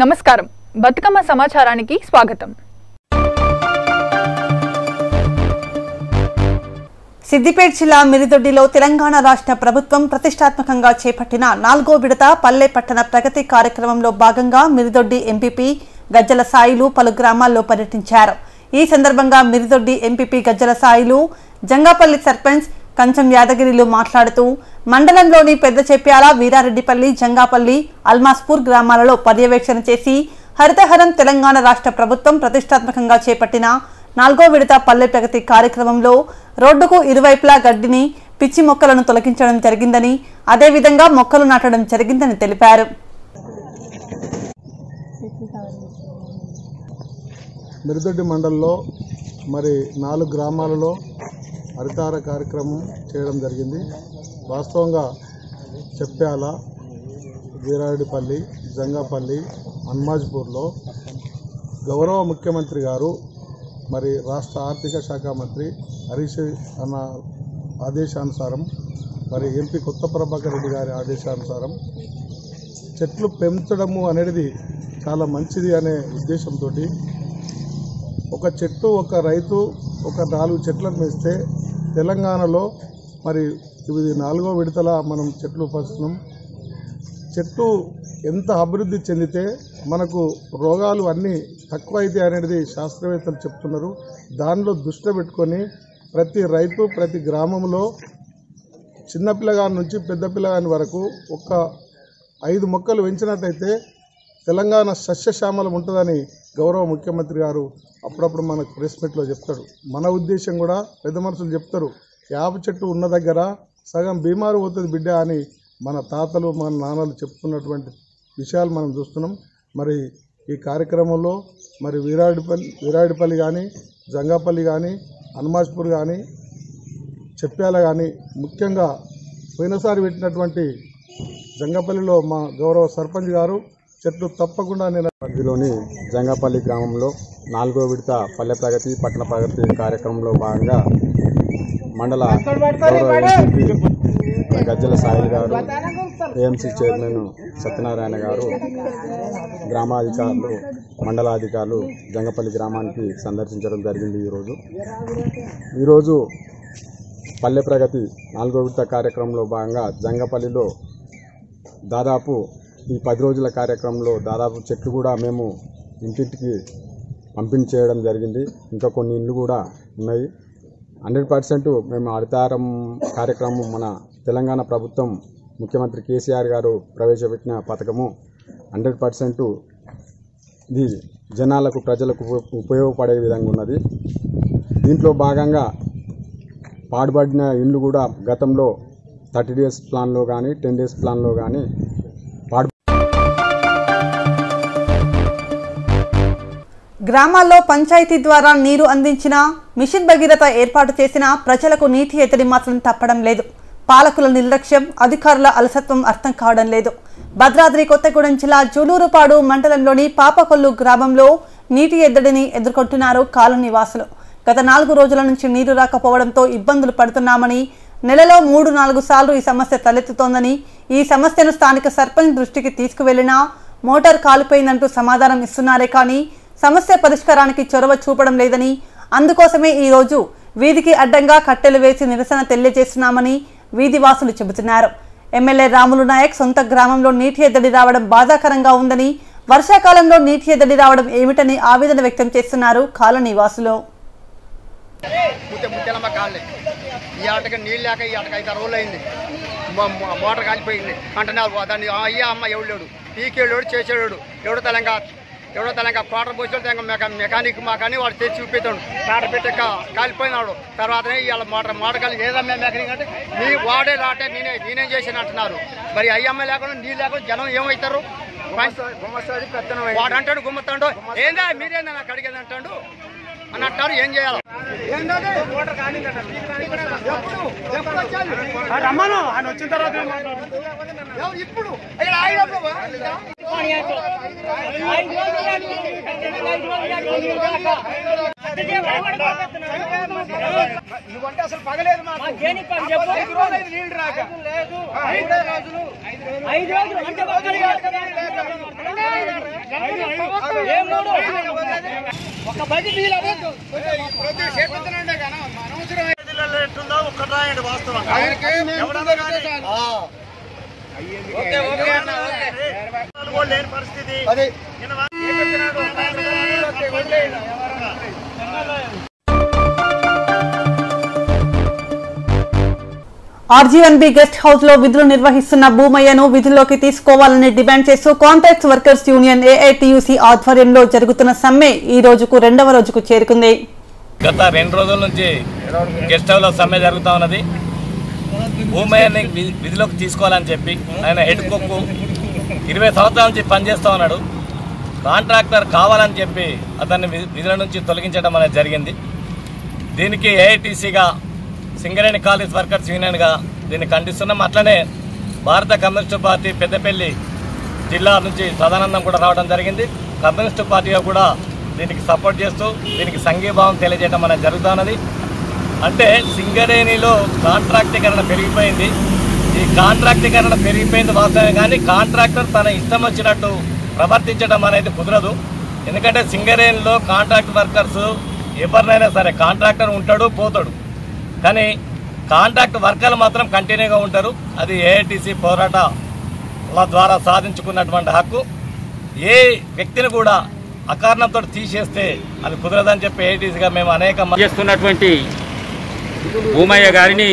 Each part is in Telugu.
నమస్కారం. బతుకమ్మ సమాచారానికి స్వాగతం. సిద్దిపేట జిల్లా మిరిదొడ్డిలో తెలంగాణ రాష్ట్ర ప్రభుత్వం ప్రతిష్టాత్మకంగా చేపట్టిన నాలుగో విడత పల్లె పట్టణ ప్రగతి కార్యక్రమంలో భాగంగా మిరిదొడ్డి ఎంపీపీ గజ్జల సాయిలు పలు గ్రామాల్లో పర్యటించారు. ఈ సందర్భంగా మిరిదొడ్డి ఎంపీపీ గజ్జల సాయిలు జంగాపల్లి సర్పంచ్ కంచం యాదగిరిలు మాట్లాడుతూ మండలంలోని పెద్ద చెప్పాల వీరారెడ్డిపల్లి జంగాపల్లి అల్మాస్పూర్ గ్రామాలలో పర్యవేక్షణ చేసి హరితహరం తెలంగాణ రాష్ట్ర ప్రభుత్వం ప్రతిష్టాత్మకంగా చేపట్టిన నాలుగో విడత పల్లె ప్రగతి కార్యక్రమంలో రోడ్డుకు ఇరువైపులా గడ్డిని పిచ్చి మొక్కలను తొలగించడం జరిగిందని అదేవిధంగా మొక్కలు నాటడం జరిగిందని తెలిపారు. మిరుదొడ్డి మండలంలో మరి నాలుగు గ్రామాలలో హరితార కార్యక్రమం చేయడం జరిగింది. వాస్తవంగా చెప్పాల వీరారెడ్డిపల్లి జంగాపల్లి హన్మాజ్పూర్లో గౌరవ ముఖ్యమంత్రి గారు మరి రాష్ట్ర ఆర్థిక శాఖ మంత్రి హరీష్ అన్న ఆదేశానుసారం మరి ఎంపీ కొత్త ప్రభాకర్ రెడ్డి గారి ఆదేశానుసారం చెట్లు పెంచడము అనేది చాలా మంచిది అనే ఉద్దేశంతో ఒక చెట్టు ఒక రైతు ఒక నాలుగు చెట్లను వేస్తే తెలంగాణలో మరి ఇది నాలుగో విడతల మనం చెట్లు పరుస్తున్నాం చెట్టు ఎంత అభివృద్ధి చెందితే మనకు రోగాలు అన్నీ తక్కువ అయితే అనేది శాస్త్రవేత్తలు చెప్తున్నారు. దానిలో దృష్టి పెట్టుకొని ప్రతి రైతు ప్రతి గ్రామంలో చిన్నపిల్లగాని నుంచి పెద్ద పిల్లగాని వరకు ఒక ఐదు మొక్కలు పెంచినట్టయితే తెలంగాణ సస్యశ్యామలం ఉంటుందని గౌరవ ముఖ్యమంత్రి గారు అప్పుడప్పుడు మనకు ప్రెస్ మీట్లో చెప్తాడు మన ఉద్దేశం కూడా పెద్ద మనుషులు చెప్తారు. యాప చెట్టు ఉన్న దగ్గర సగం బీమారు పోతుంది బిడ్డ అని మన తాతలు మన నాన్నలు చెప్తున్నటువంటి విషయాలు మనం చూస్తున్నాం. మరి ఈ కార్యక్రమంలో మరి వీరాడిపల్లి వీరాడిపల్లి కానీ జంగాపల్లి కానీ హనుమాజ్పూర్ కానీ చెప్పాల కానీ ముఖ్యంగా పోయినసారి పెట్టినటువంటి జంగపల్లిలో మా గౌరవ సర్పంచ్ గారు చెట్లు తప్పకుండా నేను పరిధిలోని జంగాపల్లి గ్రామంలో నాలుగో విడత పల్లె ప్రగతి పట్టణ ప్రగతి కార్యక్రమంలో భాగంగా మండల గజ్జల సాయిల్ గారు ఏఎంసీ చైర్మన్ సత్యనారాయణ గారు గ్రామాధికారులు మండలాధికారులు జంగపల్లి గ్రామానికి సందర్శించడం జరిగింది ఈరోజు. ఈరోజు పల్లె ప్రగతి నాలుగో విడత కార్యక్రమంలో భాగంగా జంగపల్లిలో దాదాపు ఈ పది రోజుల కార్యక్రమంలో దాదాపు చెట్లు కూడా మేము ఇంటింటికి పంపిణీ చేయడం జరిగింది. ఇంకా కొన్ని ఇండ్లు కూడా ఉన్నాయి. హండ్రెడ్ పర్సెంట్ మేము హరితారం కార్యక్రమం మన తెలంగాణ ప్రభుత్వం ముఖ్యమంత్రి కేసీఆర్ గారు ప్రవేశపెట్టిన పథకము. హండ్రెడ్ పర్సెంట్ ఇది జనాలకు ప్రజలకు ఉపయోగపడే విధంగా ఉన్నది. దీంట్లో భాగంగా పాడుబడిన ఇండ్లు కూడా గతంలో థర్టీ డేస్ ప్లాన్లో కానీ టెన్ డేస్ ప్లాన్లో కానీ గ్రామాల్లో పంచాయతీ ద్వారా నీరు అందించిన మిషన్ భగీరథ ఏర్పాటు చేసిన ప్రజలకు నీటి ఎత్తడి మాత్రం తప్పడం లేదు. పాలకుల నిర్లక్ష్యం అధికారుల అలసత్వం అర్థం కావడం లేదు. భద్రాద్రి కొత్తగూడెం జిల్లా జూలూరుపాడు మండలంలోని పాపకొల్లు గ్రామంలో నీటి ఎద్దడిని ఎదుర్కొంటున్నారు కాలనివాసులు గత నాలుగు రోజుల నుంచి నీరు రాకపోవడంతో ఇబ్బందులు పడుతున్నామని నెలలో మూడు నాలుగు సార్లు ఈ సమస్య తలెత్తుతోందని ఈ సమస్యను స్థానిక సర్పంచ్ దృష్టికి తీసుకువెళ్ళినా మోటార్ కాలిపోయిందంటూ సమాధానం ఇస్తున్నారే కానీ సమస్య పరిష్కారానికి చొరవ చూపడం లేదని అందుకోసమే ఈరోజు వీధికి అడ్డంగా కట్టెలు వేసి నిరసన తెలియజేస్తున్నామని వీధివాసులు చెబుతున్నారు. ఎమ్మెల్యే రాములు నాయక్ సొంత గ్రామంలో నీటి ఎద్దడి రావడం బాధాకరంగా ఉందని వర్షాకాలంలో నీటి ఎద్దడి రావడం ఏమిటని ఆవేదన వ్యక్తం చేస్తున్నారు కాలనీ వాసులు. ఈ ఆటకి నీళ్ళు లేక ఈ ఆటకి ఐదు రోజులు అయింది. మోటార్ కాలిపోయింది. అంటున్నారు దాన్ని అయ్యా అమ్మ ఎవడు పీకేళ్ళోడు చేసేవాడు ఎవడు తెలంగాణ. ఎవడో తెలంగా క్వార్టర్ పోసేవాడు తెలంగా మెకా మెకానిక్ మా కానీ వాడు తెచ్చి చూపిస్తాడు. తాట పెట్టి కాలిపోయినాడు. తర్వాతనే ఇవాళ మోటార్ మోటార్ కాలి ఏదమ్మా మెకానిక్ అంటే నీ వాడే రాటే నేనే నేనేం చేసాను అంటున్నారు. మరి అయ్యమ్మ లేకుండా నీళ్ళు లేకుండా జనం ఏమవుతారు? వాడు అంటాడు గుమ్మతాడు ఏందా మీరేందా నాకు అడిగేది అంటాడు? అని అంటారు ఏం చేయాలి? రమ్మను ఆయన వచ్చిన తర్వాత ఇప్పుడు? నువ్వంటే అసలు పగలేదు నీళ్ళు రాక. ఐదు రోజులు. ఐదు రోజులు. అంటే ఒక పది నీళ్ళు ఎట్టుందో ఒక్కటి రాయండి వాస్తవంగా. కానీ లేని పరిస్థితి. ఆర్జీఎన్బి గెస్ట్ హౌస్లో విధులు నిర్వహిస్తున్న భూమయ్యను విధుల్లోకి తీసుకోవాలని డిమాండ్ చేస్తూ కాంట్రాక్ట్ వర్కర్స్ యూనియన్ ఏఐటియుసి ఆధ్వర్యంలో జరుగుతున్న సమ్మె ఈ రోజుకు రెండవ రోజుకు చేరుకుంది. గత రెండు రోజుల నుంచి గెస్ట్ హౌస్లో సమ్మె జరుగుతూ ఉన్నది. భూమయ్యని విధిలోకి తీసుకోవాలని చెప్పి ఆయన హెడ్ కుక్కు ఇరవై సంవత్సరాల నుంచి పనిచేస్తూ ఉన్నాడు. కాంట్రాక్టర్ కావాలని చెప్పి అతన్ని విధుల నుంచి తొలగించడం అనేది జరిగింది. దీనికి ఏఐటీసీగా సింగరేణి కాలేజ్ వర్కర్స్ యూనియన్గా దీన్ని ఖండిస్తున్నాం. అట్లనే భారత కమ్యూనిస్టు పార్టీ పెద్దపల్లి జిల్లా నుంచి సదానందం కూడా రావడం జరిగింది. కమ్యూనిస్టు పార్టీగా కూడా దీనికి సపోర్ట్ చేస్తూ దీనికి సంఘీభావం తెలియజేయడం అనేది జరుగుతున్నది అంటే సింగరేణిలో కాంట్రాక్టీకరణ పెరిగిపోయింది. ఈ కాంట్రాక్టీకరణ పెరిగిపోయింది వాస్తవమే కానీ కాంట్రాక్టర్ తన ఇష్టం వచ్చినట్టు ప్రవర్తించడం అనేది కుదరదు. ఎందుకంటే సింగరేణిలో కాంట్రాక్ట్ వర్కర్స్ ఎవరినైనా సరే కాంట్రాక్టర్ ఉంటాడు పోతాడు. కానీ కాంట్రాక్ట్ వర్కర్లు మాత్రం కంటిన్యూగా ఉంటారు. అది ఏఐటీసీ పోరాటాల ద్వారా సాధించుకున్నటువంటి హక్కు. ఏ వ్యక్తిని కూడా అకారణంతో తీసేస్తే అది కుదరదని చెప్పి ఏటీసీగా మేము అనేక చేస్తున్నటువంటి భూమయ్య గారిని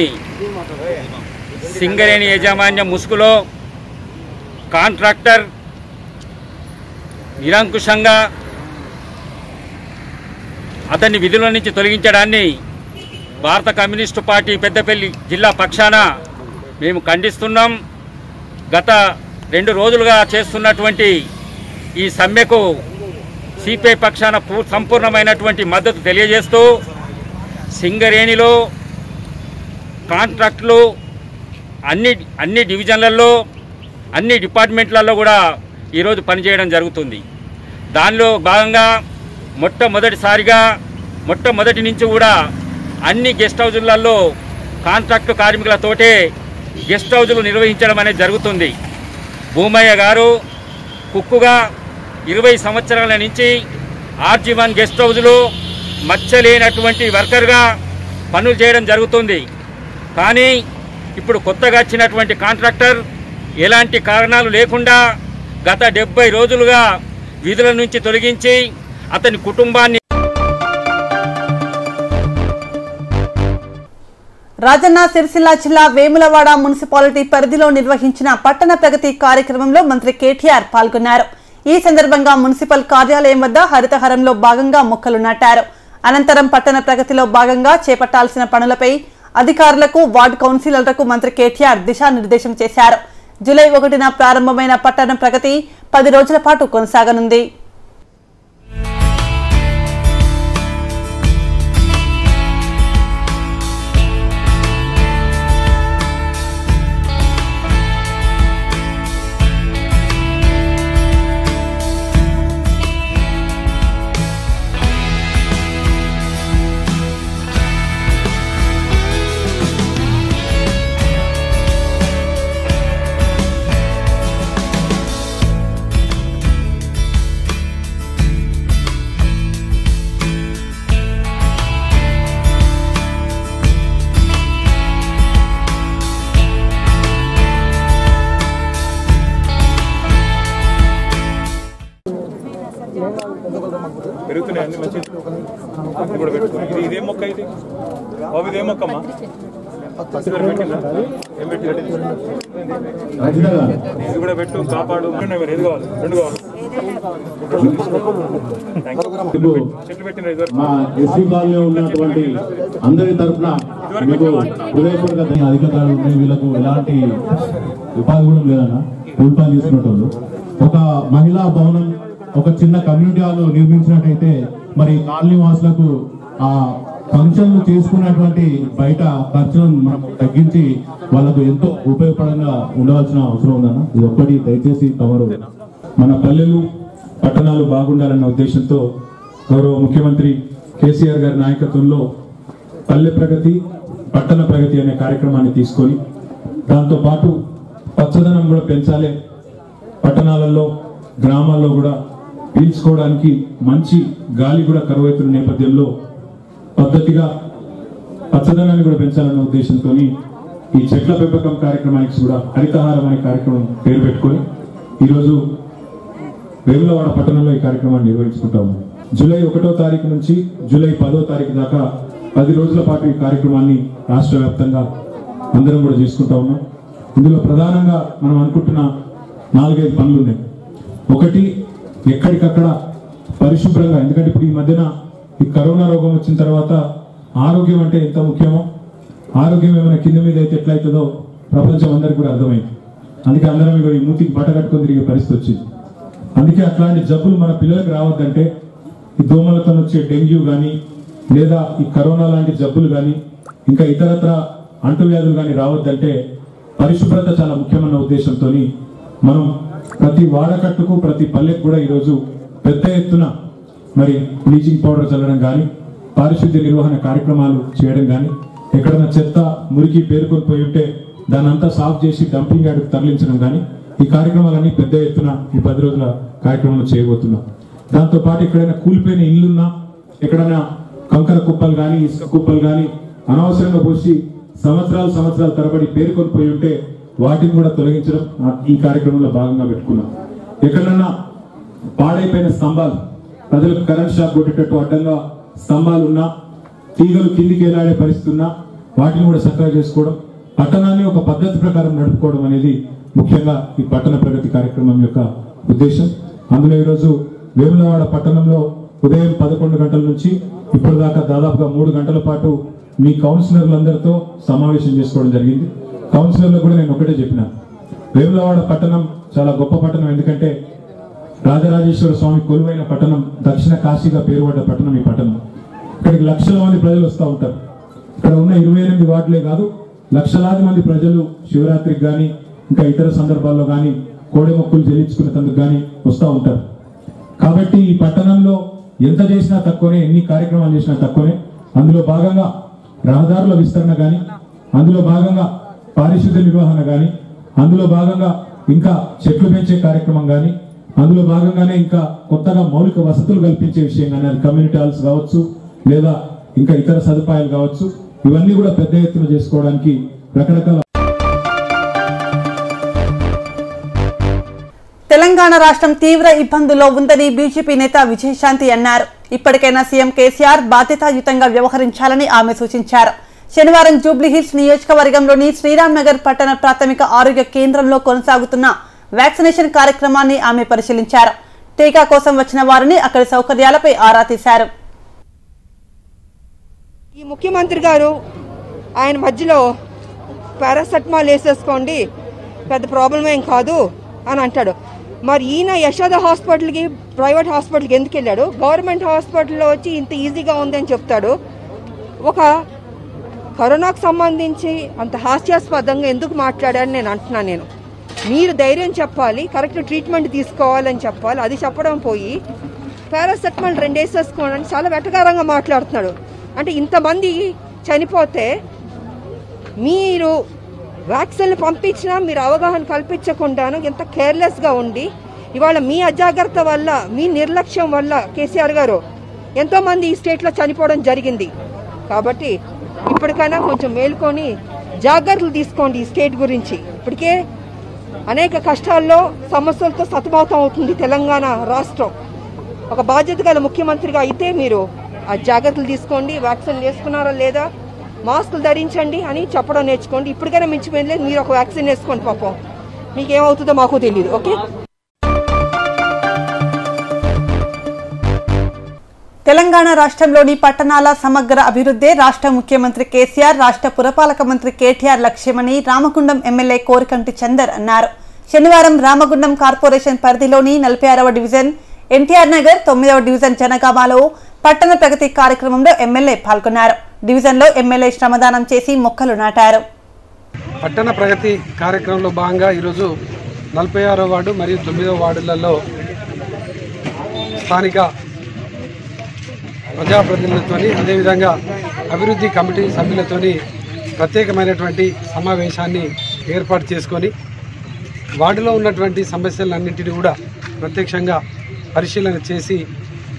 సింగరేణి యాజమాన్య ముసుగులో కాంట్రాక్టర్ నిరంకుశంగా అతన్ని విధుల నుంచి తొలగించడాన్ని భారత కమ్యూనిస్టు పార్టీ పెద్దపల్లి జిల్లా పక్షాన మేము ఖండిస్తున్నాం. గత రెండు రోజులుగా చేస్తున్నటువంటి ఈ సమ్మెకు సిపిఐ పక్షాన పూ- సంపూర్ణమైనటువంటి మద్దతు తెలియజేస్తూ సింగరేణిలో కాంట్రాక్టులు అన్ని అన్ని డివిజన్లలో అన్ని డిపార్ట్మెంట్లలో కూడా ఈరోజు పనిచేయడం జరుగుతుంది. దానిలో భాగంగా మొట్టమొదటిసారిగా మొట్టమొదటి నుంచి కూడా అన్ని గెస్ట్ హౌజులలో కాంట్రాక్టు కార్మికులతోటే గెస్ట్ హౌజులు నిర్వహించడం అనేది జరుగుతుంది. భూమయ్య గారు కుక్కుగా ఇరవై సంవత్సరాల నుంచి ఆర్జీ వన్ గెస్ట్ హౌజ్లో మచ్చలేనటువంటి వర్కర్గా పనులు చేయడం జరుగుతుంది. కానీ ఇప్పుడు కొత్తగా వచ్చినటువంటి కాంట్రాక్టర్ ఎలాంటి కారణాలు లేకుండా గత డెబ్బై రోజులుగా విధుల నుంచి తొలగించి అతని కుటుంబాన్ని రాజన్న సిరిసిల్ల జిల్లా వేములవాడ మున్సిపాలిటీ పరిధిలో నిర్వహించిన పట్టణ ప్రగతి కార్యక్రమంలో మంత్రి కేటీఆర్ పాల్గొన్నారు. ఈ సందర్భంగా మున్సిపల్ కార్యాలయం వద్ద హరితహరంలో భాగంగా మొక్కలు నాటారు. అనంతరం పట్టణ ప్రగతిలో భాగంగా చేపట్టాల్సిన పనులపై అధికారులకు వార్డు కౌన్సిలర్లకు మంత్రి కేటీఆర్ దిశానిర్దేశం చేశారు. జూలై ఒకటిన ప్రారంభమైన పట్టణ ప్రగతి పది రోజుల పాటు కొనసాగనుంది. ఇది కూడా పెట్టు కాపాడు ఏది కావాలి రెండు కావాలి మా ఎస్సీ ఉన్నటువంటి అందరి తరఫున మీకు హృదయపూర్వక అధికారులు ఉన్నాయి వీళ్ళకు ఎలాంటి ఉపాధి కూడా లేదన్న కూలి తీసుకున్నట్టు ఒక మహిళా భవనం ఒక చిన్న కమ్యూనిటీ హాల్ నిర్మించినట్టయితే మరి కాలనీ వాసులకు ఆ ఫంక్షన్లు చేసుకున్నటువంటి బయట ఖర్చులను మనం తగ్గించి వాళ్ళకు ఎంతో ఉపయోగపడంగా ఉండవలసిన అవసరం ఉందన్న. ఇది ఒక్కటి దయచేసి తమరు మన పల్లెలు పట్టణాలు బాగుండాలన్న ఉద్దేశంతో గౌరవ ముఖ్యమంత్రి కేసీఆర్ గారి నాయకత్వంలో పల్లె ప్రగతి పట్టణ ప్రగతి అనే కార్యక్రమాన్ని తీసుకొని దాంతో పాటు పచ్చదనం కూడా పెంచాలి. పట్టణాలలో గ్రామాల్లో కూడా పీల్చుకోవడానికి మంచి గాలి కూడా కరువైతున్న నేపథ్యంలో పద్ధతిగా పచ్చదనాన్ని కూడా పెంచాలన్న ఉద్దేశంతో ఈ చెట్ల పెంపకం కార్యక్రమానికి కూడా హరితహారం అనే కార్యక్రమం పేరు పెట్టుకొని ఈరోజు వేములవాడ పట్టణంలో ఈ కార్యక్రమాన్ని నిర్వహించుకుంటాము. జూలై ఒకటో తారీఖు నుంచి జూలై పదో తారీఖు దాకా పది రోజుల పాటు ఈ కార్యక్రమాన్ని రాష్ట్ర వ్యాప్తంగా అందరం కూడా చేసుకుంటా ఉన్నాం. ఇందులో ప్రధానంగా మనం అనుకుంటున్న నాలుగైదు పనులు ఉన్నాయి ఒకటి ఎక్కడికక్కడ పరిశుభ్రంగా ఎందుకంటే ఇప్పుడు ఈ మధ్యన ఈ కరోనా రోగం వచ్చిన తర్వాత ఆరోగ్యం అంటే ఎంత ముఖ్యమో ఆరోగ్యం ఏమైనా కింద మీద అయితే ఎట్లయితుందో ప్రపంచం అందరికీ కూడా అర్థమైంది. అందుకే అందరం ఇక ఈ మూతికి బట్ట కట్టుకొని తిరిగే పరిస్థితి వచ్చింది. అందుకే అట్లాంటి జబ్బులు మన పిల్లలకు రావద్దంటే ఈ దోమలతో వచ్చే డెంగ్యూ కానీ లేదా ఈ కరోనా లాంటి జబ్బులు కానీ ఇంకా ఇతరత్ర అంటువ్యాధులు కానీ రావద్దంటే పరిశుభ్రత చాలా ముఖ్యమైన ఉద్దేశంతో మనం ప్రతి వాడకట్టుకు ప్రతి పల్లెకు కూడా ఈరోజు పెద్ద ఎత్తున మరి బ్లీచింగ్ పౌడర్ చల్లడం కానీ పారిశుద్ధ్య నిర్వహణ కార్యక్రమాలు చేయడం కానీ ఎక్కడైనా చెత్త మురికి పేరుకొని పోయి ఉంటే దాన్ని అంతా సాఫ్ చేసి డంపింగ్ యార్డ్కి తరలించడం కానీ ఈ కార్యక్రమాలన్నీ పెద్ద ఎత్తున ఈ పది రోజుల కార్యక్రమంలో చేయబోతున్నాం. దాంతోపాటు ఎక్కడైనా కూలిపోయిన ఇల్లున్నా ఎక్కడైనా కంకర కుప్పలు కానీ ఇసుక కుప్పలు కానీ అనవసరంగా పోసి సంవత్సరాలు సంవత్సరాల తరబడి పేరుకొని పోయి ఉంటే వాటిని కూడా తొలగించడం ఈ కార్యక్రమంలో భాగంగా పెట్టుకున్నాం. ఎక్కడన్నా పాడైపోయిన స్తంభాలు ప్రజలకు కరెంట్ షాక్ కొట్టేటట్టు అడ్డంగా స్తంభాలు ఉన్నా తీగలు కిందికి ఎలాడే పరిస్థితి ఉన్నా వాటిని కూడా చక్కగా చేసుకోవడం పట్టణాన్ని ఒక పద్ధతి ప్రకారం నడుపుకోవడం అనేది ముఖ్యంగా ఈ పట్టణ ప్రగతి కార్యక్రమం యొక్క ఉద్దేశం. అందులో ఈరోజు వేములవాడ పట్టణంలో ఉదయం పదకొండు గంటల నుంచి ఇప్పటిదాకా దాదాపుగా మూడు గంటల పాటు మీ కౌన్సిలర్లందరితో సమావేశం చేసుకోవడం జరిగింది. కౌన్సిలర్లు కూడా నేను ఒకటే చెప్పిన వేములవాడ పట్టణం చాలా గొప్ప పట్టణం. ఎందుకంటే రాజరాజేశ్వర స్వామి కొలువైన పట్టణం దక్షిణ కాశీగా పేరుపడ్డ పట్టణం ఈ పట్టణం. ఇక్కడికి లక్షల మంది ప్రజలు వస్తూ ఉంటారు. ఇక్కడ ఉన్న ఇరవై ఎనిమిది వార్డులే కాదు లక్షలాది మంది ప్రజలు శివరాత్రికి కానీ ఇంకా ఇతర సందర్భాల్లో కానీ కోడి మొక్కులు చెల్లించుకునేందుకు కానీ వస్తూ ఉంటారు. కాబట్టి ఈ పట్టణంలో ఎంత చేసినా తక్కువనే ఎన్ని కార్యక్రమాలు చేసినా తక్కువనే. అందులో భాగంగా రహదారుల విస్తరణ కానీ అందులో భాగంగా పారిశుద్ధ్య నిర్వహణ కానీ అందులో భాగంగా ఇంకా చెట్లు పెంచే కార్యక్రమం కానీ అందులో భాగంగానే ఇంకా కొత్తగా మౌలిక వసతులు కల్పించే విషయం కానీ అది కమ్యూనిటీ హాల్స్ కావచ్చు లేదా ఇంకా ఇతర సదుపాయాలు కావచ్చు ఇవన్నీ కూడా పెద్ద ఎత్తున చేసుకోవడానికి రకరకాల తెలంగాణ రాష్ట్రం తీవ్ర ఇబ్బందుల్లో ఉందని బీజేపీ నేత విజయశాంతి అన్నారు. ఇప్పటికైనా సీఎం కేసీఆర్ బాధ్యతాయుతంగా వ్యవహరించాలని ఆమె సూచించారు. శనివారం జూబ్లీహిల్స్ నియోజకవర్గంలోని శ్రీరామ్నగర్ పట్టణ ప్రాథమిక ఆరోగ్య కేంద్రంలో కొనసాగుతున్న వ్యాక్సినేషన్ కార్యక్రమాన్ని ఆమె పరిశీలించారు. టీకా కోసం వచ్చిన వారిని అక్కడి సౌకర్యాలపై ఆరా తీశారు. ఈ ముఖ్యమంత్రి గారు ఆయన మధ్యలో పారాసెటమాల్ వేసేసుకోండి పెద్ద ప్రాబ్లం ఏం కాదు అని అంటాడు. మరి ఈయన యశోద హాస్పిటల్కి ప్రైవేట్ హాస్పిటల్కి ఎందుకు వెళ్ళాడు? గవర్నమెంట్ హాస్పిటల్లో వచ్చి ఇంత ఈజీగా ఉందని చెప్తాడు. ఒక కరోనాకు సంబంధించి అంత హాస్యాస్పదంగా ఎందుకు మాట్లాడాడని నేను అంటున్నాను నేను. మీరు ధైర్యం చెప్పాలి కరెక్ట్ ట్రీట్మెంట్ తీసుకోవాలని చెప్పాలి అది చెప్పడం పోయి పారాసెటమాల్ రెండు వేసేసుకోండి చాలా వెటకారంగా మాట్లాడుతున్నాడు. అంటే ఇంతమంది చనిపోతే మీరు వ్యాక్సిన్లు పంపించినా మీరు అవగాహన కల్పించకుండాను ఎంత కేర్లెస్గా ఉండి ఇవాళ మీ అజాగ్రత్త వల్ల మీ నిర్లక్ష్యం వల్ల కేసీఆర్ గారు ఎంతోమంది ఈ స్టేట్లో చనిపోవడం జరిగింది. కాబట్టి ఇప్పటికైనా కొంచెం మేల్కొని జాగ్రత్తలు తీసుకోండి ఈ స్టేట్ గురించి. ఇప్పటికే అనేక కష్టాల్లో సమస్యలతో సతమతం అవుతుంది తెలంగాణ రాష్ట్రం. ఒక బాధ్యత గల ముఖ్యమంత్రిగా అయితే మీరు ఆ జాగ్రత్తలు తీసుకోండి వ్యాక్సిన్ వేసుకున్నారా లేదా మాస్కులు ధరించండి అని చెప్పడం నేర్చుకోండి. ఇప్పటికైనా మించిపోయింది లేదు మీరు ఒక వ్యాక్సిన్ వేసుకోండి పాపం. మీకు ఏమవుతుందో మాకు తెలియదు ఓకే? తెలంగాణ రాష్ట్రంలోని పట్టణాల సమగ్ర అభివృద్ధే రాష్ట్ర ముఖ్యమంత్రి కేసీఆర్ రాష్ట్ర పురపాలక మంత్రి కేటీఆర్ లక్ష్యమని రామగుండం ఎమ్మెల్యే కోరికంటి చందర్ అన్నారు. శనివారం రామగుండం కార్పొరేషన్ పరిధిలోని నలభై ఆరవ డివిజన్ ఎన్టీఆర్ నగర్ తొమ్మిదవ డివిజన్ జనగామాలో పట్టణ ప్రగతి కార్యక్రమంలో ఎమ్మెల్యే పాల్గొన్నారు. డివిజన్లో ఎమ్మెల్యే శ్రమదానం చేసి మొక్కలు నాటారు. పట్టణ ప్రగతి కార్యక్రమంలో భాగంగా ఈరోజు నలభై ఆరో వార్డు మరియు తొమ్మిదవ వార్డులలో స్థానిక ప్రజాప్రతినిధులతోని అదేవిధంగా అభివృద్ధి కమిటీ సభ్యులతోని ప్రత్యేకమైనటువంటి సమావేశాన్ని ఏర్పాటు చేసుకొని వార్డులో ఉన్నటువంటి సమస్యలన్నింటినీ కూడా ప్రత్యక్షంగా పరిశీలన చేసి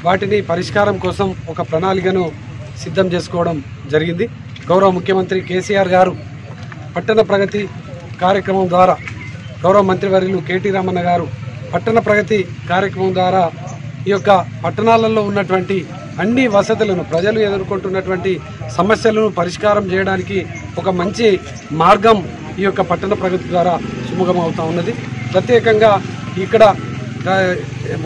వాటిని పరిష్కారం కోసం ఒక ప్రణాళికను సిద్ధం చేసుకోవడం జరిగింది. గౌరవ ముఖ్యమంత్రి కేసీఆర్ గారు పట్టణ ప్రగతి కార్యక్రమం ద్వారా గౌరవ మంత్రివర్యులు కేటీ రామన్న గారు పట్టణ ప్రగతి కార్యక్రమం ద్వారా ఈ యొక్క పట్టణాలలో ఉన్నటువంటి అన్ని వసతులను ప్రజలు ఎదుర్కొంటున్నటువంటి సమస్యలను పరిష్కారం చేయడానికి ఒక మంచి మార్గం ఈ యొక్క పట్టణ ప్రగతి ద్వారా సుముఖం అవుతా ఉన్నది. ప్రత్యేకంగా ఇక్కడ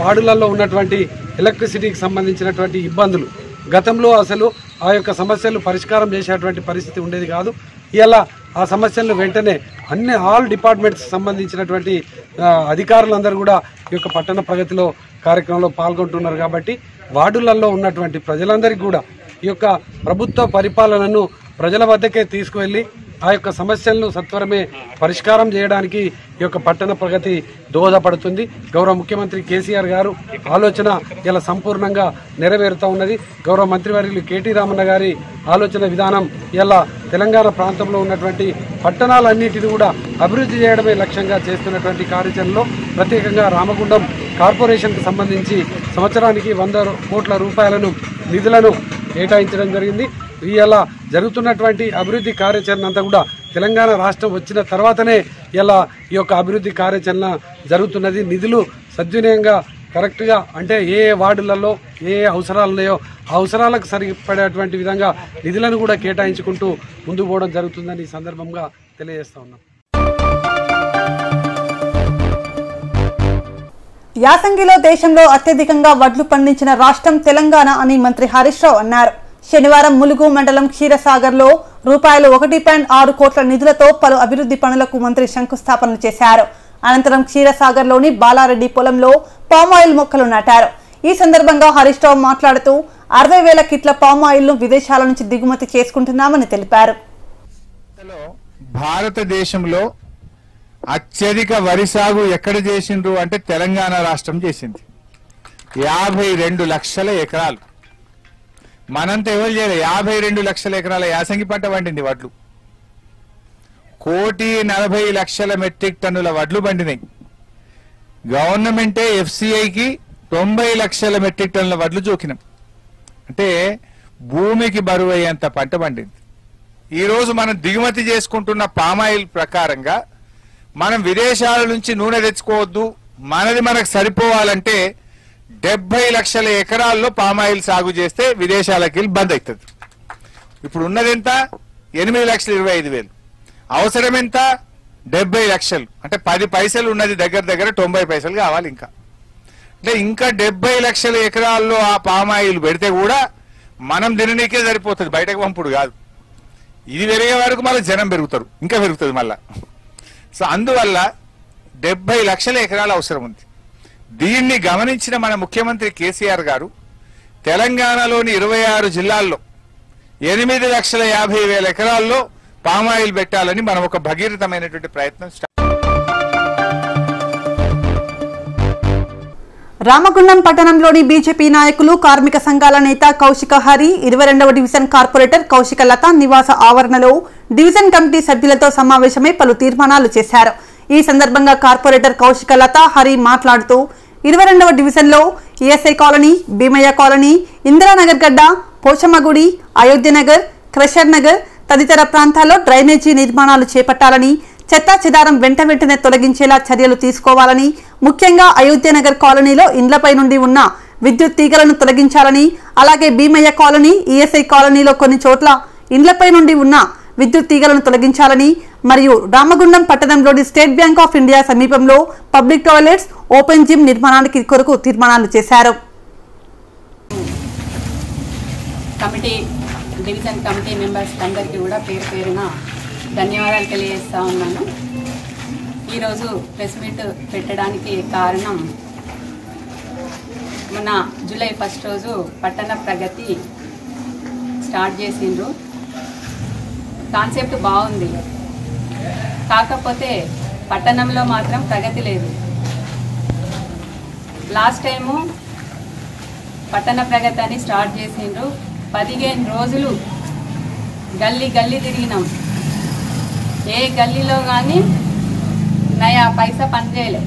వార్డులలో ఉన్నటువంటి ఎలక్ట్రిసిటీకి సంబంధించినటువంటి ఇబ్బందులు. గతంలో అసలు ఆ యొక్క సమస్యలు పరిష్కారం చేసేటువంటి పరిస్థితి ఉండేది కాదు. ఇలా ఆ సమస్యలను వెంటనే అన్ని ఆల్ డిపార్ట్మెంట్స్ సంబంధించినటువంటి అధికారులందరూ కూడా ఈ యొక్క పట్టణ ప్రగతిలో కార్యక్రమంలో పాల్గొంటున్నారు కాబట్టి వార్డులలో ఉన్నటువంటి ప్రజలందరికీ కూడా ఈ యొక్క ప్రభుత్వ పరిపాలనను ప్రజల వద్దకే తీసుకువెళ్ళి ఆ యొక్క సమస్యలను సత్వరమే పరిష్కారం చేయడానికి ఈ యొక్క పట్టణ ప్రగతి దోహదపడుతుంది. గౌరవ ముఖ్యమంత్రి కేసీఆర్ గారు ఆలోచన ఇలా సంపూర్ణంగా నెరవేరుతా ఉన్నది. గౌరవ మంత్రివర్యులు కేటీ రామన్న గారి ఆలోచన విధానం ఇలా తెలంగాణ ప్రాంతంలో ఉన్నటువంటి పట్టణాలన్నింటినీ కూడా అభివృద్ధి చేయడమే లక్ష్యంగా చేస్తున్నటువంటి కార్యాచరణలో ప్రత్యేకంగా రామగుండం కార్పొరేషన్కి సంబంధించి సంవత్సరానికి వంద కోట్ల రూపాయలను నిధులను కేటాయించడం జరిగింది. ఇలా జరుగుతున్నటువంటి అభివృద్ధి కార్యాచరణ అంతా కూడా తెలంగాణ రాష్ట్రం వచ్చిన తర్వాతనే ఇలా ఈ యొక్క అభివృద్ధి కార్యాచరణ జరుగుతున్నది. నిధులు సద్వినియంగా కరెక్ట్గా అంటే ఏ ఏ వార్డులలో ఏ ఏ అవసరాలు ఉన్నాయో ఆ అవసరాలకు సరిపడేటువంటి విధంగా నిధులను కూడా కేటాయించుకుంటూ ముందుకు పోవడం జరుగుతుందని ఈ సందర్భంగా తెలియజేస్తా ఉన్నాం. యాసంగిలో దేశంలో అత్యధికంగా వడ్లు పండించిన రాష్ట్రం తెలంగాణ అని మంత్రి హరీష్ రావు అన్నారు. శనివారం ములుగు మండలం క్షీరసాగర్లో రూపాయలు ఒకటి పాయింట్ ఆరు కోట్ల నిధులతో పలు అభివృద్ధి పనులకు మంత్రి శంకుస్థాపన చేశారు. అనంతరం క్షీరసాగర్లోని బాలారెడ్డి పొలంలో పామాయిల్ మొక్కలు నాటారు. ఈ సందర్భంగా హరీష్ రావు మాట్లాడుతూ అరవై వేల కిట్ల పామాయిల్ను విదేశాల నుంచి దిగుమతి చేసుకుంటున్నామని తెలిపారు. భారతదేశంలో అత్యధిక వరి సాగు ఎక్కడ చేసిండ్రు అంటే తెలంగాణ రాష్ట్రం చేసింది. యాభై రెండు లక్షల ఎకరాలు. మనంత ఎవరు చేయలేదు యాభై రెండు లక్షల ఎకరాల యాసంగి పంట పండింది వడ్లు. కోటి నలభై లక్షల మెట్రిక్ టన్నుల వడ్లు పండినాయి. గవర్నమెంటే ఎఫ్సిఐకి తొంభై లక్షల మెట్రిక్ టన్నుల వడ్లు చూకినాం. అంటే భూమికి బరువు అయ్యేంత పంట పండింది. ఈరోజు మనం దిగుమతి చేసుకుంటున్న పామాయిల్ ప్రకారంగా మనం విదేశాల నుంచి నూనె తెచ్చుకోవద్దు. మనది మనకు సరిపోవాలంటే డెబ్బై లక్షల ఎకరాల్లో పామాయిల్ సాగు చేస్తే విదేశాలకి వెళ్ళి బంద్ అవుతుంది ఇప్పుడు ఉన్నది ఎంత ఎనిమిది లక్షల ఇరవై ఐదు వేలు. అవసరం ఎంత డెబ్బై లక్షలు. అంటే పది పైసలు ఉన్నది దగ్గర దగ్గర తొంభై పైసలు కావాలి ఇంకా. అంటే ఇంకా డెబ్బై లక్షల ఎకరాల్లో ఆ పామాయిల్ పెడితే కూడా మనం తిననీకే సరిపోతుంది. బయటకు పంపుడు కాదు. ఇది పెరిగే వరకు మళ్ళీ జనం పెరుగుతారు. ఇంకా పెరుగుతుంది మళ్ళా. సో అందువల్ల డెబ్బై లక్షల ఎకరాలు అవసరం ఉంది. దీన్ని గమనించిన మన ముఖ్యమంత్రి కేసీఆర్ గారు తెలంగాణలోని ఇరవై ఆరు జిల్లాల్లో ఎనిమిది లక్షల యాభై వేల ఎకరాల్లో పామాయిల్ పెట్టాలని మనం ఒక భగీరథమైనటువంటి ప్రయత్నం రామగుండం పట్టణంలోని బీజేపీ నాయకులు కార్మిక సంఘాల నేత కౌశిక హరి ఇరవై రెండవ డివిజన్ కార్పొరేటర్ కౌశిక లత నివాస ఆవరణలో డివిజన్ కమిటీ సభ్యులతో సమావేశమై పలు తీర్మానాలు చేశారు. ఈ సందర్భంగా కార్పొరేటర్ కౌశిక లత హరి మాట్లాడుతూ ఇరవై రెండవ డివిజన్లో ESI colony Bheemayya colony Indiranagar గడ్డ పోచమ్మగుడి అయోధ్య నగర్ క్రషర్ నగర్ తదితర ప్రాంతాల్లో డ్రైనేజీ నిర్మాణాలు చేపట్టాలని చెత్తా చెదారం వెంట వెంటనే తొలగించేలా చర్యలు తీసుకోవాలని ముఖ్యంగా అయోధ్యనగర్ కాలనీలో ఇండ్లపై నుండి ఉన్న విద్యుత్ తీగలను తొలగించాలని అలాగే భీమయ్య కాలనీ ఈఎస్ఐ కాలనీలో కొన్ని చోట్ల ఇండ్లపై నుండి ఉన్న విద్యుత్ తీగలను తొలగించాలని మరియు రామగుండం పట్టణంలోని స్టేట్ బ్యాంక్ ఆఫ్ ఇండియా సమీపంలో పబ్లిక్ టాయిలెట్స్ ఓపెన్ జిమ్ నిర్మాణానికి కొరకు తీర్మానాలు చేశారు. కమిటీ డివిజన్ కమిటీ మెంబర్స్ అందరికీ కూడా పేరు పేరున ధన్యవాదాలు తెలియజేస్తా ఉన్నాను. ఈరోజు ప్రెస్ మీట్ పెట్టడానికి కారణం మన జూలై ఫస్ట్ రోజు పట్టణ ప్రగతి స్టార్ట్ చేసిండ్రు. కాన్సెప్ట్ బాగుంది. కాకపోతే పట్టణంలో మాత్రం ప్రగతి లేదు. లాస్ట్ టైము పట్టణ ప్రగతి అని స్టార్ట్ చేసిండ్రు. పదిహేను రోజులు గల్లీ గల్లీ తిరిగినాం. ఏ గల్లీలో కానీ నయా పైసా పనిచేయలే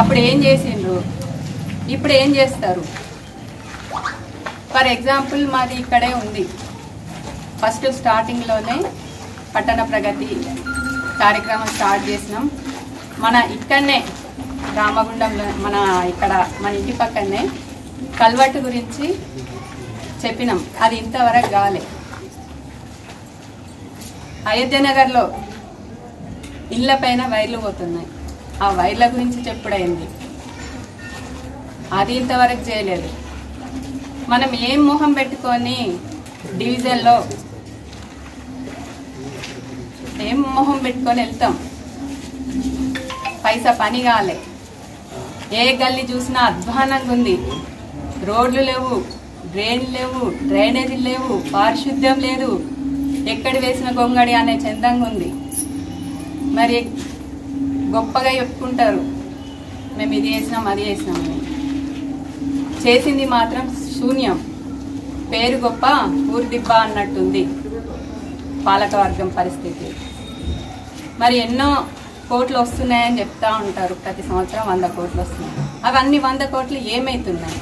అప్పుడు ఏం చేసిండ్రు? ఇప్పుడు ఏం చేస్తారు? ఫర్ ఎగ్జాంపుల్ మాది ఇక్కడే ఉంది. ఫస్ట్ స్టార్టింగ్లోనే పట్టణ ప్రగతి కార్యక్రమం స్టార్ట్ చేసినాం. మన ఇక్కడనే రామగుండంలో మన ఇక్కడ మన ఇంటి పక్కనే కల్వట్టు గురించి చెప్పినాం. అది ఇంతవరకు కాలే. అయోధ్య నగర్లో ఇళ్ళ పైన వైర్లు పోతున్నాయి. ఆ వైర్ల గురించి చెప్పుడైంది. అది ఇంతవరకు చేయలేదు. మనం ఏం మొహం పెట్టుకొని డివిజన్లో ఏం మొహం పెట్టుకొని వెళ్తాం. పైసా పని కాలే. ఏ గల్లీ చూసినా అధ్వానంగా ఉంది. రోడ్లు లేవు డ్రైన్లు లేవు డ్రైనేజీలు లేవు పారిశుద్ధ్యం లేదు. ఎక్కడ వేసిన గొంగడి అనే చందంగా ఉంది. మరి గొప్పగా చెప్పుకుంటారు. మేము ఇది చేసినాం అది చేసినాం చేసింది మాత్రం శూన్యం. పేరు గొప్ప ఊరు దిబ్బ అన్నట్టుంది పాలకవర్గం పరిస్థితి. మరి ఎన్నో కోట్లు వస్తున్నాయని చెప్తా ఉంటారు. ప్రతి సంవత్సరం వంద కోట్లు వస్తున్నాయి. అవన్నీ వంద కోట్లు ఏమవుతున్నాయి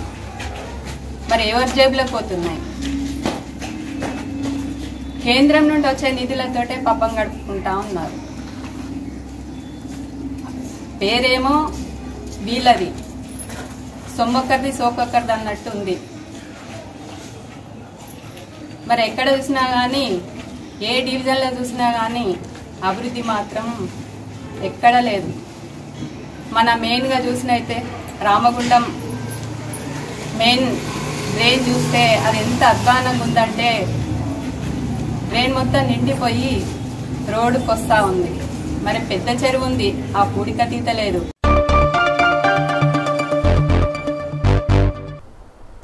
మరి ఎవరి జేబులో పోతున్నాయి? కేంద్రం నుండి వచ్చే నిధులతోటే పబ్బం గడుపుకుంటా ఉన్నారు. పేరేమో వీళ్ళది. సొమ్మొక్కరిది సోకొక్కరిది అన్నట్టు ఉంది. మరి ఎక్కడ చూసినా కానీ ఏ డివిజన్లో చూసినా కానీ అభివృద్ధి మాత్రం ఎక్కడ లేదు. మన మెయిన్గా చూసినైతే రామగుండం మెయిన్ డ్రైన్ చూస్తే అది ఎంత అధ్వానంగా ఉందంటే డ్రైన్ మొత్తం నిండిపోయి రోడ్డుకు వస్తూ ఉంది. మరి పెద్ద చెరువు ఉంది ఆ పూడిక తీత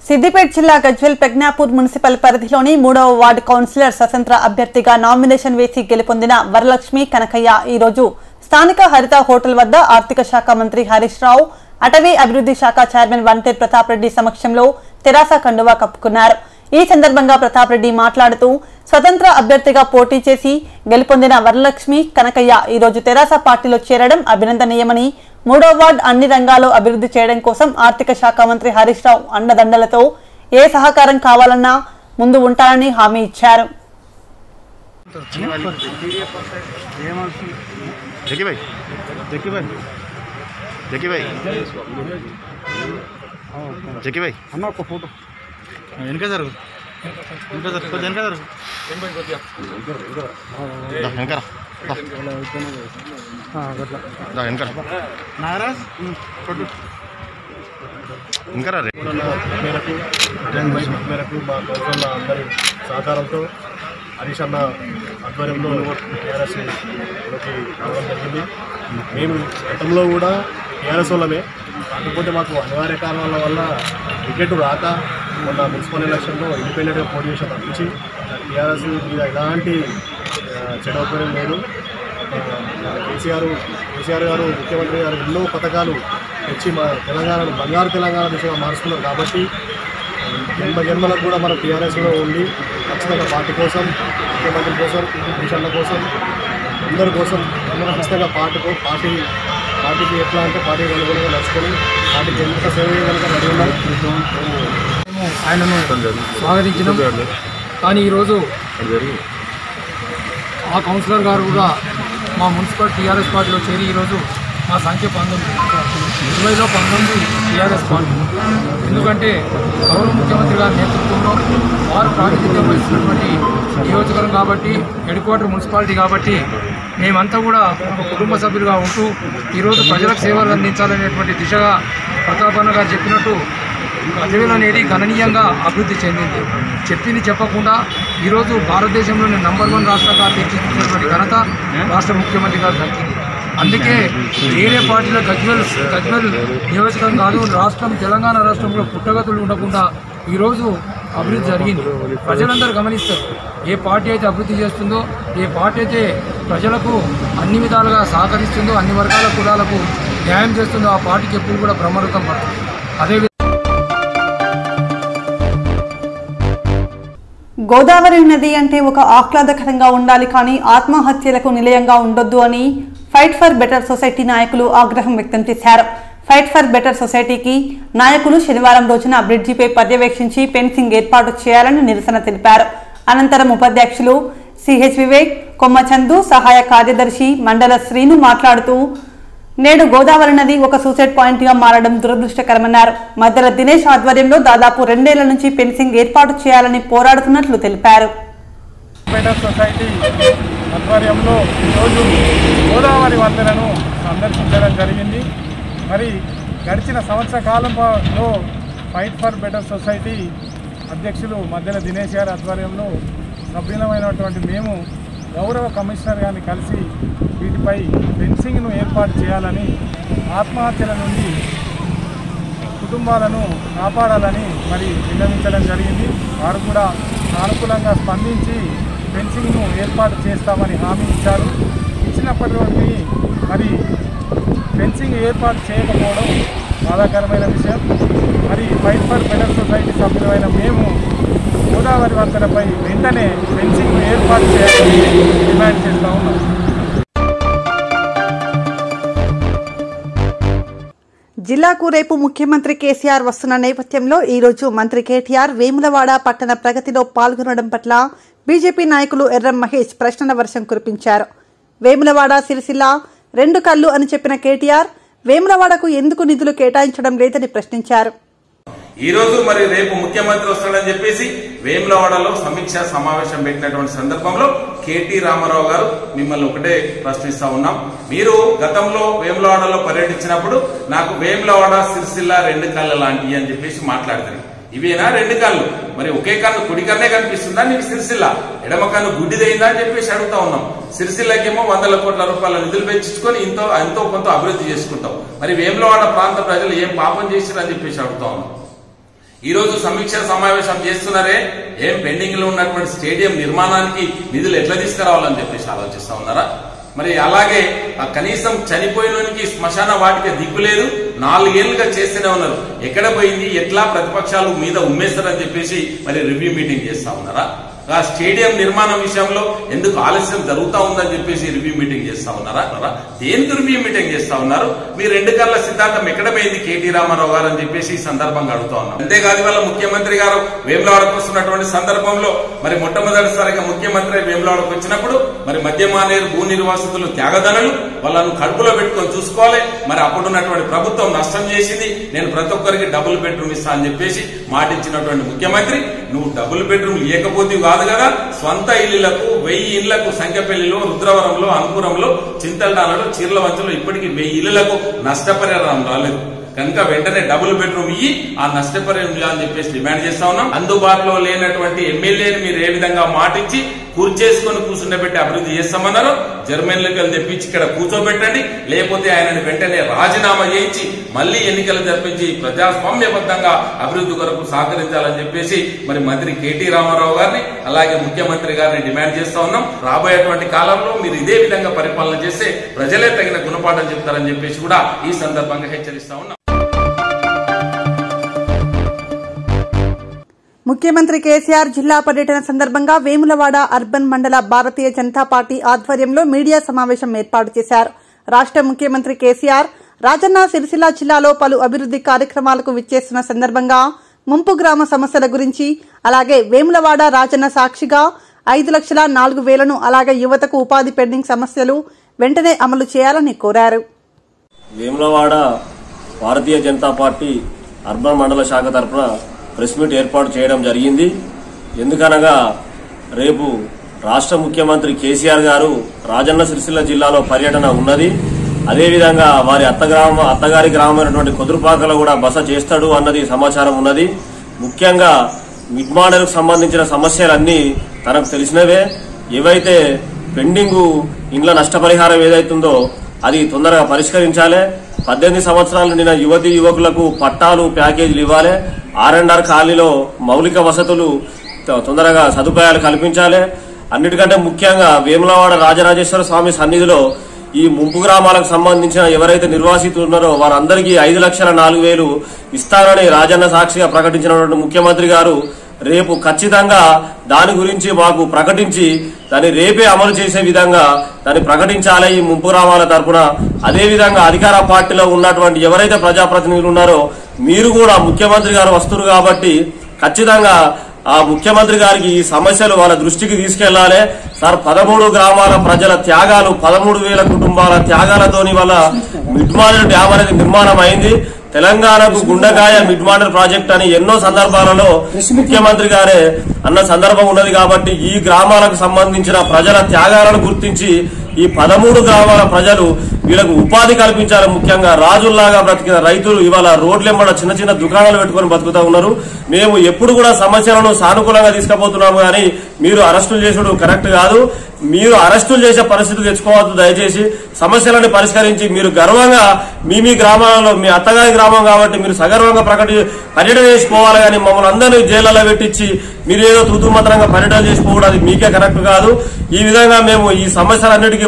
సిద్దిపేట జిల్లా గజ్వెల్ ప్రజ్ఞాపూర్ మున్సిపల్ పరిధిలోని మూడవ వార్డు కౌన్సిలర్ స్వతంత్ర అభ్యర్థిగా నామినేషన్ వేసి గెలుపొందిన వరలక్ష్మి కనకయ్య ఈ రోజు స్థానిక హరిత హోటల్ వద్ద ఆర్థిక శాఖ మంత్రి హరీష్ రావు అటవీ అభివృద్ధి శాఖ చైర్మన్ వంటే ప్రతాప్ రెడ్డి సమక్షంలో తెరాస కండువా కప్పుకున్నారు. ఈ సందర్భంగా ప్రతాప్ రెడ్డి మాట్లాడుతూ స్వతంత్ర అభ్యర్థిగా పోటీ చేసి గెలుపొందిన వరలక్ష్మి కనకయ్య ఈరోజు తెరాస పార్టీలో చేరడం అభినందనీయమని మూడో వార్డ్ అన్ని రంగాల్లో అభివృద్ధి చేయడం కోసం ఆర్థిక శాఖ మంత్రి హరీష్ రావు అండదండలతో ఏ సహకారం కావాలన్నా ముందు ఉంటానని హామీ ఇచ్చారు. మా అందరి సహకారంతో హరీష్ అన్న ఆధ్వర్యంలో టీఆర్ఎస్లోకి రావడం జరిగింది మేము గతంలో కూడా టీఆర్ఎస్ వాళ్ళమే కాకపోతే మాకు అనివార్య కారణాల వల్ల టికెట్ రాక మొన్న మున్సిపల్ ఎలక్షన్లో ఇండిపెండెంట్గా పోటీ చేసిన తప్పించి టీఆర్ఎస్ మీద ఎలాంటి ఆ, లేదు. కేసీఆర్ కేసీఆర్ గారు ముఖ్యమంత్రి గారు ఎన్నో పథకాలు తెచ్చి మా తెలంగాణను బంగారు తెలంగాణ దిశగా మారుస్తున్నారు కాబట్టి జన్మ జన్మలకు కూడా మనం టీఆర్ఎస్లో ఉండి ఖచ్చితంగా పార్టీ కోసం ముఖ్యమంత్రి కోసం మిషన్ల కోసం అందరి కోసం అందరూ ఖచ్చితంగా పార్టీకు పార్టీ పార్టీకి ఎట్లా అంటే పార్టీకి అనుగుణంగా నడుచుకొని పార్టీకి ఎంత సేవ చేయగలిగిన రెడీ ఉన్నాం మేము ఆయనను స్వాగతించినాం. కానీ ఈరోజు ఆ కౌన్సిలర్ గారు కూడా మా మున్సిపల్ టీఆర్ఎస్ పార్టీలో చేరి ఈరోజు మా సంఖ్య పంతొమ్మిది. ఇరవైలో పంతొమ్మిది టీఆర్ఎస్ పార్టీ. ఎందుకంటే గౌరవ ముఖ్యమంత్రి గారి నేతృత్వంలో వారు ప్రాతినిధ్యం వహిస్తున్నటువంటి నియోజకవర్గం కాబట్టి హెడ్ క్వార్టర్ మున్సిపాలిటీ కాబట్టి మేమంతా కూడా ఒక కుటుంబ సభ్యులుగా ఉంటూ ఈరోజు ప్రజలకు సేవలు అందించాలనేటువంటి దిశగా ప్రతాపన్న గారు చెప్పినట్టు గజ్వేల్ అనేది గణనీయంగా అభివృద్ధి చెందింది. చెప్పింది చెప్పకుండా ఈరోజు భారతదేశంలోని నంబర్ వన్ రాష్ట్రంగా తీర్చిదిద్దినటువంటి ఘనత రాష్ట్ర ముఖ్యమంత్రి గారు దక్కింది. అందుకే వేరే పార్టీలో గజ్వేల్ గజ్వేల్ నియోజకవర్గం కాదు రాష్ట్రం తెలంగాణ రాష్ట్రంలో పుట్టగతులు ఉండకుండా ఈరోజు అభివృద్ధి జరిగింది. ప్రజలందరూ గమనిస్తారు ఏ పార్టీ అయితే అభివృద్ధి చేస్తుందో ఏ పార్టీ అయితే ప్రజలకు అన్ని విధాలుగా సహకరిస్తుందో అన్ని వర్గాల కులాలకు న్యాయం చేస్తుందో ఆ పార్టీకి ఎప్పుడు కూడా బ్రహ్మరథం పడుతుంది అదే గోదావరి నది అంటే ఒక ఆహ్లాదకరంగా ఉండాలి కానీ ఆత్మహత్యలకు నిలయంగా ఉండొద్దు అని ఫైట్ ఫర్ బెటర్ సొసైటీ నాయకులు ఆగ్రహం వ్యక్తం చేశారు. ఫైట్ ఫర్ బెటర్ సొసైటీకి నాయకులు శనివారం రోజున బ్రిడ్జిపై పర్యవేక్షించి ఫెన్సింగ్ ఏర్పాటు చేయాలని నిరసన తెలిపారు. అనంతరం ఉపాధ్యక్షులు సిహెచ్ వివేక్ కొమ్మచందు సహాయ కార్యదర్శి మండల శ్రీను మాట్లాడుతూ నేడు గోదావరి నది ఒక సూసైడ్ పాయింట్గా మారడం దురదృష్టకరమన్నారు. మధ్యల దినేష్ ఆధ్వర్యంలో దాదాపు రెండేళ్ళ నుంచి ఫెన్సింగ్ ఏర్పాటు చేయాలని పోరాడుతున్నట్లు తెలిపారు. సొసైటీ ఆధ్వర్యంలో ఈరోజు గోదావరి వంతెనను సందర్శించడం జరిగింది. మరి గడిచిన సంవత్సర కాలంలో ఫైట్ ఫర్ బెటర్ సొసైటీ అధ్యక్షులు మధ్యన దినేష్ గారి ఆధ్వర్యంలో సభ్యులమైనటువంటి మేము గౌరవ కమిషనర్ గారిని కలిసి వీటిపై ఫెన్సింగ్ను ఏర్పాటు చేయాలని ఆత్మహత్యల నుండి కుటుంబాలను కాపాడాలని మరి విన్నవించడం జరిగింది. వారు కూడా సానుకూలంగా స్పందించి ఫెన్సింగ్ను ఏర్పాటు చేస్తామని హామీ ఇచ్చారు. ఇచ్చినప్పటికీ మరి ఫెన్సింగ్ ఏర్పాటు చేయకపోవడం బాధాకరమైన విషయం. మరి ఫైట్ ఫర్ బెటర్ సొసైటీ సభ్యులైన మేము గోదావరి వంతెనపై వెంటనే ఫెన్సింగ్ ఏర్పాటు చేయాలని డిమాండ్ చేస్తూ ఉన్నాం. జిల్లాకు రేపు ముఖ్యమంత్రి కేసీఆర్ వస్తున్న నేపథ్యంలో ఈ రోజు మంత్రి కేటీఆర్ వేములవాడ పట్టణ ప్రగతిలో పాల్గొనడం పట్ల బీజేపీ నాయకులు ఎర్రం మహేష్ ప్రశ్నల వర్షం కురిపించారు. వేములవాడ సిరిసిల్ల రెండు కళ్ళు అని చెప్పిన కేటీఆర్ వేములవాడకు ఎందుకు నిధులు కేటాయించడం లేదని ప్రశ్నించారు. ఈ రోజు మరి రేపు ముఖ్యమంత్రి వస్తాడని చెప్పేసి వేములవాడలో సమీక్ష సమావేశం పెట్టినటువంటి సందర్భంలో కేటీ రామారావు గారు మిమ్మల్ని ఒకటే ప్రశ్నిస్తా ఉన్నాం. మీరు గతంలో వేములవాడలో పర్యటించినప్పుడు నాకు వేములవాడ సిరిసిల్ల రెండు కళ్ళ లాంటివి అని చెప్పేసి మాట్లాడతారు. ఇవేనా రెండు కళ్ళు? మరి ఒకే కన్ను కుడి కన్నే కనిపిస్తుందా? నీకు సిరిసిల్ల. ఎడమ కన్ను గుడ్డిదైందా అని చెప్పేసి అడుగుతా ఉన్నాం. సిరిసిల్లకేమో వందల కోట్ల రూపాయల నిధులు పెంచుకొని ఇంతో ఎంతో కొంత అభివృద్ధి చేసుకుంటాం. మరి వేములవాడ ప్రాంత ప్రజలు ఏం పాపం చేసిరని చెప్పేసి అడుగుతా ఉన్నాం. ఈ రోజు సమీక్ష సమావేశం చేస్తున్నారే? ఏం పెండింగ్లో ఉన్నటువంటి స్టేడియం నిర్మాణానికి నిధులు ఎట్లా తీసుకురావాలని చెప్పేసి ఆలోచిస్తా ఉన్నారా? మరి అలాగే ఆ కనీసం చనిపోయినోనికి శ్మశాన వాటికి దిక్కు లేదు. నాలుగేళ్ళుగా చేస్తూనే ఉన్నారు. ఎక్కడ పోయింది? ఎట్లా ప్రతిపక్షాలు మీద ఉమ్మేస్తారని చెప్పేసి మరి రివ్యూ మీటింగ్ చేస్తా ఉన్నారా? ఆ స్టేడియం నిర్మాణం విషయంలో ఎందుకు ఆలస్యం జరుగుతా ఉందని చెప్పేసి రివ్యూ మీటింగ్ చేస్తా ఉన్నారా? ఉన్నారా? దేనికి రివ్యూ మీటింగ్ చేస్తా ఉన్నారు? మీ రెండు కళ్ళ సిద్ధాంతం ఎక్కడ పోయింది కేటీ రామారావు గారు అని చెప్పేసి ఈ సందర్భంగా అడుగుతా ఉన్నారు అంతేకాదు వాళ్ళ ముఖ్యమంత్రి గారు వేములవాడకు వస్తున్నటువంటి సందర్భంలో మరి మొట్టమొదటిసారిగా ముఖ్యమంత్రి వేములవాడకు వచ్చినప్పుడు మరి మధ్యమానేరు భూ నిర్వాసితులు త్యాగదనులు వాళ్ళను కడుపులో పెట్టుకొని చూసుకోవాలి. మరి అప్పుడున్నటువంటి ప్రభుత్వం నష్టం చేసింది. నేను ప్రతి ఒక్కరికి డబుల్ బెడ్రూమ్ ఇస్తా అని చెప్పేసి మాటిచ్చినటువంటి ముఖ్యమంత్రి నువ్వు డబుల్ బెడ్రూమ్ లేకపోతే కాదు కదా? స్వంత ఇళ్ళకు వెయ్యి ఇళ్ళకు సంఖ్యపల్లిలో రుద్రవరంలో అంకురంలో చింతల్డాలలో చీరల వంచలో ఇప్పటికీ వెయ్యి ఇళ్ళకు నష్టపరిహారం రాలేదు. కనుక వెంటనే డబుల్ బెడ్రూమ్ ఇయ్యి ఆ నష్టపరిహారం అని చెప్పేసి డిమాండ్ చేస్తా ఉన్నాం. అందుబాటులో లేనటువంటి ఎమ్మెల్యేని మీరు ఏ విధంగా మాటిచ్చి కూర్చేసుకొని కూర్చుండబెట్టి అభివృద్ధి చేస్తామన్నారు? జర్మనీలోకి తెప్పించి ఇక్కడ కూర్చోబెట్టండి. లేకపోతే ఆయనని వెంటనే రాజీనామా చేయించి మళ్ళీ ఎన్నికలు జరిపించి ప్రజాస్వామ్యబద్ధంగా అభివృద్ధి కొరకు సహకరించాలని చెప్పేసి మరి మంత్రి కేటీ రామారావు గారిని అలాగే ముఖ్యమంత్రి గారిని డిమాండ్ చేస్తా ఉన్నాం. రాబోయేటువంటి కాలంలో మీరు ఇదే విధంగా పరిపాలన చేస్తే ప్రజలే తగిన గుణపాఠం చెప్తారని చెప్పేసి కూడా ఈ సందర్భంగా హెచ్చరిస్తా ఉన్నాం. ముఖ్యమంత్రి కేసీఆర్ జిల్లా పర్యటన సందర్భంగా వేములవాడ అర్బన్ మండల భారతీయ జనతా పార్టీ ఆధ్వర్యంలో మీడియా సమావేశం ఏర్పాటు చేశారు. రాష్ట ముఖ్యమంత్రి కేసీఆర్ రాజన్న సిరిసిల్ల జిల్లాలో పలు అభివృద్ది కార్యక్రమాలకు విచ్చేస్తున్న సందర్భంగా ముంపు గ్రామ సమస్యల గురించి అలాగే వేములవాడ రాజన్న సాక్షిగా ఐదు లక్షల నాలుగు వేలను అలాగే యువతకు ఉపాధి పెండింగ్ సమస్యలు వెంటనే అమలు చేయాలని కోరారు. వేములవాడ భారతీయ జనతా పార్టీ అర్బన్ మండల శాఖ తరఫున ప్రెస్ మీట్ ఏర్పాటు చేయడం జరిగింది. ఎందుకనగా రేపు రాష్ట్ర ముఖ్యమంత్రి కేసీఆర్ గారు రాజన్న సిరిసిల్ల జిల్లాలో పర్యటన ఉన్నది. అదేవిధంగా వారి అత్తగ్రామ అత్తగారి గ్రామమైనటువంటి కుదురుపాకలో కూడా బస చేస్తాడు అన్నది సమాచారం ఉన్నది. ముఖ్యంగా మిడ్ సంబంధించిన సమస్యలన్నీ తనకు తెలిసినవే. ఏవైతే పెండింగు ఇండ్ల నష్టపరిహారం ఏదైతుందో అది తొందరగా పరిష్కరించాలి. పద్దెనిమిది సంవత్సరాలు నిండిన యువతి యువకులకు పట్టాలు ప్యాకేజీలు ఇవ్వాలి. ఆర్ అండ్ ఆర్ కాలనీలో మౌలిక వసతులు తొందరగా సదుపాయాలు కల్పించాలి. అన్నిటికంటే ముఖ్యంగా వేములవాడ రాజరాజేశ్వర స్వామి సన్నిధిలో ఈ ముంపు గ్రామాలకు సంబంధించిన ఎవరైతే నిర్వాసితులు ఉన్నారో వారందరికీ ఐదు లక్షల నాలుగు వేలు ఇస్తారని రాజన్న సాక్షిగా ప్రకటించినటువంటి ముఖ్యమంత్రి గారు రేపు ఖచ్చితంగా దాని గురించి మాకు ప్రకటించి దాన్ని రేపే అమలు చేసే విధంగా దాన్ని ప్రకటించాలి ఈ ముంపు రామాల తరఫున అదేవిధంగా అధికార పార్టీలో ఉన్నటువంటి ఎవరైతే ప్రజాప్రతినిధులు ఉన్నారో మీరు కూడా ముఖ్యమంత్రి గారు వస్తున్నారు కాబట్టి ఖచ్చితంగా ఆ ముఖ్యమంత్రి గారికి ఈ సమస్యలు వాళ్ళ దృష్టికి తీసుకెళ్ళాలి. సార్ పదమూడు గ్రామాల ప్రజల త్యాగాలు పదమూడు వేల కుటుంబాల త్యాగాలతోని వల్ల మిడ్మాల డ్యామ్ అనేది నిర్మాణం అయింది. తెలంగాణకు గుండెకాయ మిడ్ మాడల్ ప్రాజెక్ట్ అని ఎన్నో సందర్భాలలో ముఖ్యమంత్రి గారే అన్న సందర్భం ఉన్నది కాబట్టి ఈ గ్రామాలకు సంబంధించిన ప్రజల త్యాగాలను గుర్తించి ఈ పదమూడు గ్రామాల ప్రజలు వీళ్ళకు ఉపాధి కల్పించాలి ముఖ్యంగా రాజుల్లాగా బ్రతికిన రైతులు ఇవాళ రోడ్లెంబడ చిన్న చిన్న దుకాణాలు పెట్టుకొని బతుకుతా ఉన్నారు. మేము ఎప్పుడు కూడా సమస్యలను సానుకూలంగా తీసుకుపోతున్నాము కానీ మీరు అరెస్టులు చేసడం కరెక్ట్ కాదు. మీరు అరెస్టులు చేసే పరిస్థితి తెచ్చుకోవద్దు దయచేసి. సమస్యలను పరిష్కరించి మీరు గర్వంగా మీ మీ గ్రామాలలో మీ అత్తగారి గ్రామం కాబట్టి మీరు సగర్వంగా ప్రకటి పర్యటన చేసుకోవాలి కానీ మమ్మల్ని అందరినీ జైళ్ళలో పెట్టించి మీరు ఏదో తుతుమంత్రంగా పర్యటన చేసుకోవడం అది మీకే కరెక్ట్ కాదు. ఈ విధంగా మేము ఈ సమస్యలన్నిటికీ